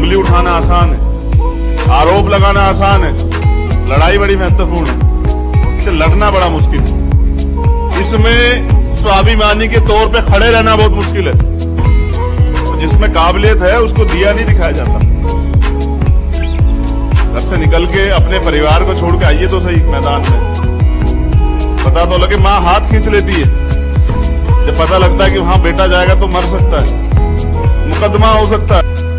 उंगली उठाना आसान है। आरोप लगाना आसान है। लड़ाई बड़ी महत्वपूर्ण है। इससे लड़ना बड़ा मुश्किल है। इसमें स्वाभिमानी के तौर पे खड़े रहना बहुत मुश्किल है। तो जिसमें काबिलियत है, उसको दिया नहीं दिखाया जाता। घर से निकल के अपने परिवार को छोड़ के आइए तो सही, मैदान में। पता तो लगे माँ हाथ खींच लेती है। जब पता लगता है कि वहाँ बेटा जाएगा तो मर सकता है। मुकदमा हो सकता है।